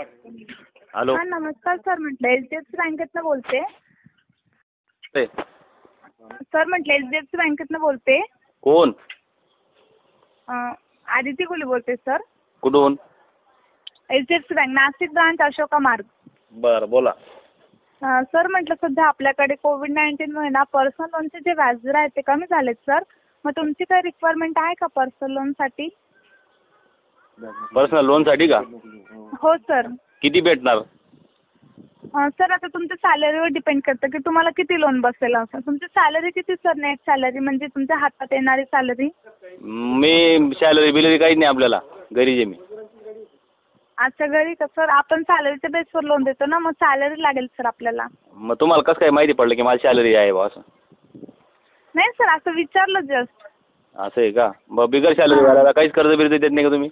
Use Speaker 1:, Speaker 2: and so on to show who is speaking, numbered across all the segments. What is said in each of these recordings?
Speaker 1: Hello.
Speaker 2: हां नमस्कार sir म्हटलं एच डी एफ सी बँकेतनं बोलते.
Speaker 1: ते.
Speaker 2: सर म्हटलं एच डी एफ सी बँकेतनं बोलते.
Speaker 1: कोण?
Speaker 2: अं, आदिती कोली बोलते सर.
Speaker 1: कुठून?
Speaker 2: H D F C bank Nashik branch Ashoka Marg.
Speaker 1: बरं बोला.
Speaker 2: अं, सर म्हटलं सध्या आपल्याकडे कोविड नाईन्टीनमुळे ना पर्सनल लोनचे जे व्याजदर आहेत ते कमी झालेत सर. मग तुमची काही रिक्वायरमेंट आहे का पर्सनल लोनसाठी?
Speaker 1: पर्सनल लोनसाठी का?
Speaker 2: हो सर.
Speaker 1: किती भेटणार?
Speaker 2: सर आता तुमच्या सॅलरीवर डिपेंड करतं की तुम्हाला किती लोन बसेल असं. तुमची सॅलरी किती सर नेट सॅलरी? म्हणजे तुमच्या हातात येणारी सॅलरी?
Speaker 1: मी सॅलरी बिलरी काहीच नाही आपल्याला. घरी जे मी.
Speaker 2: आजच्या घरी का? सर आपण सॅलरीच्या बेसवर लोन देतो ना मग सॅलरी लागेल सर आपल्याला.
Speaker 1: मग तुम्हाला कसं काय माहिती पडलं की माझी सॅलरी आहे बा असं?
Speaker 2: नाही सर असं विचारलं जस्ट.
Speaker 1: असं आहे का? मग बिगर सॅलरी वाल्याला काहीच कर्ज बिर्ज देत नाही का तुम्ही?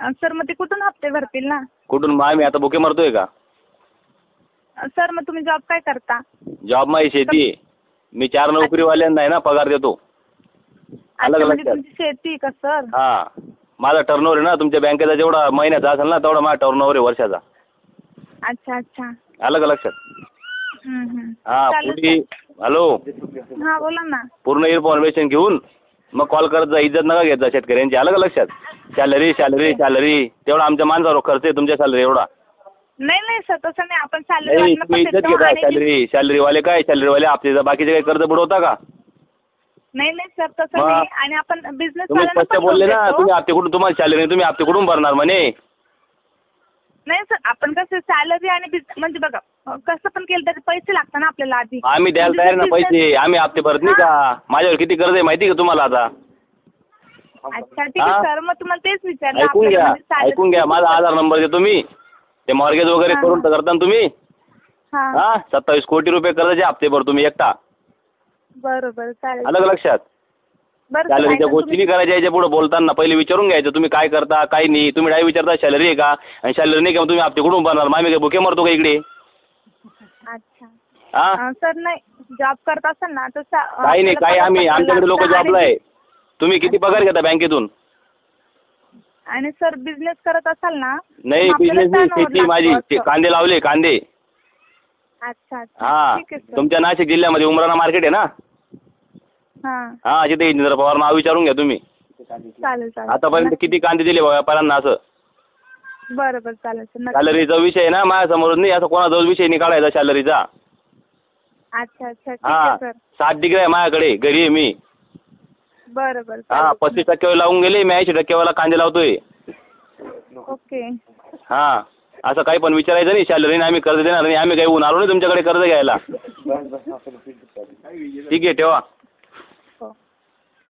Speaker 2: सर मग ते कुठून हप्ते भरतील ना?
Speaker 1: कुठून? मग आम्ही आता बुके मारतोय का?
Speaker 2: सर मग तुम्ही जॉब काय करता?
Speaker 1: जॉब माझी शेती. आहे मी चार नोकरीवाल्यांना आहे ना पगार देतो. अलग
Speaker 2: अच्छा
Speaker 1: अलग
Speaker 2: म्हणजे
Speaker 1: सर.
Speaker 2: तुमची शेती आहे का सर?
Speaker 1: हां. माझा टर्नओव्हर आहे ना तुमच्या बँकेचा जेवढा महिन्याचा असेल ना तेवढा माझा टर्नओव्हर आहे वर्षाचा.
Speaker 2: अच्छा अच्छा.
Speaker 1: अलग लक्षात
Speaker 2: हम्म, हम्म.
Speaker 1: हां
Speaker 2: चालेल,
Speaker 1: पुढे हॅलो.
Speaker 2: सर. हा बोला ना.
Speaker 1: पूर्ण इन्फॉर्मेशन घेऊन मग कॉल करत जा इज्जत नका घेत जा शेतकऱ्यांची. अलग लक्षात सॅलरी सॅलरी सॅलरी. तेवढा आमच्या माणसावर खर्च आहे तुमच्या सॅलरी एवढा.
Speaker 2: नाही नाही सर तसं नाही. आपण
Speaker 1: नाही
Speaker 2: सॅलरी
Speaker 1: तुम्ही इज्जत घेता सॅलरी. सॅलरीवाले काय? सॅलरीवाले हप्ते बाकीचे काही कर्ज बुडवता का?
Speaker 2: नाही नाही सर तसं
Speaker 1: मग?
Speaker 2: नाही. आणि आपण बिझनेस
Speaker 1: तुम्ही स्पष्ट बोलले ना. तुम्ही तुम्हाला सॅलरी नाही तुम्ही हप्ते कुठून भरणार म्हणे?
Speaker 2: नाही सर आपण कसं सॅलरी आणि business- म्हणजे बघा अं, कसं पण केलं तरी पैसे लागतात ना आपल्याला आधी.
Speaker 1: आम्ही द्यायला तयार ना पैसे. आम्ही हप्ते भरत नाही का? माझ्यावर किती कर्ज आहे माहिती आहे का तुम्हाला आता?
Speaker 2: अच्छा ठीक? आहे सर मग तुम्हाला तेच विचारलं
Speaker 1: ऐकून घ्या
Speaker 2: म्हणजे
Speaker 1: ऐकून घ्या माझा आधार नंबर देतो मी. ते मॉर्गेज वगैरे करून करता ना तुम्ही.
Speaker 2: हा.
Speaker 1: हा सत्तावीस कोटी रुपये कर्जाचे हप्ते भरतो मी एकटा.
Speaker 2: बरं बरं चालेल
Speaker 1: अलग लक्षात सॅलरीच्या गोष्टी
Speaker 2: तुम्ही-
Speaker 1: नाही करायच्या याच्यापुढे बोलताना पहिले विचारून घ्यायचं तुम्ही काय करता काय नाही. तुम्ही डाय विचारता सॅलरी आहे का? आणि सॅलरी नाही का तुम्ही हप्ते कुठून भरणार? आम्ही काय बुके मारतो का इकडे?
Speaker 2: अच्छा.
Speaker 1: हा?
Speaker 2: सर नाही जॉब करत असाल ना तर सा-
Speaker 1: काही नाही
Speaker 2: आपल्याला
Speaker 1: काही आम्ही आमच्याकडे लोक जॉबला आहे. तुम्ही किती पगार घेता बँकेतून?
Speaker 2: आणि सर बिझनेस करत असाल ना
Speaker 1: नाही बिझनेस नाही शेती माझी. ते. कांदे लावले कांदे.
Speaker 2: अच्छा अच्छा.
Speaker 1: हा
Speaker 2: ठीक आहे सर.
Speaker 1: तुमच्या नाशिक जिल्ह्यामध्ये उमराना मार्केट आहे ना?
Speaker 2: हा.
Speaker 1: हा तिथे इंजिनियर पवार नाव विचारून घ्या तुम्ही.
Speaker 2: चालेल चालेल.
Speaker 1: आतापर्यंत किती कांदे दिले व्यापाऱ्यांना असं?
Speaker 2: बरं बरं चालेल सर. नक्की.
Speaker 1: सॅलरीचा विषय आहे ना माझ्यासमोर नाही असं कोणाचा विषय नाही काढायचा सॅलरीचा.
Speaker 2: अच्छा अच्छा. ठीक
Speaker 1: हा
Speaker 2: सर.
Speaker 1: सात डिग्री आहे माझ्याकडे घरी आहे मी.
Speaker 2: बरं बरं
Speaker 1: हा पस्तीस टक्के लावून गेले मी ऐंशी टक्केवाला कांदे लावतोय.
Speaker 2: ओके.
Speaker 1: हा असं काही पण विचारायचं नाही सॅलरीने आम्ही कर्ज देणार नाही आम्ही काही ऊन आलो नाही तुमच्याकडे कर्ज घ्यायला. ठीक आहे ठेवा.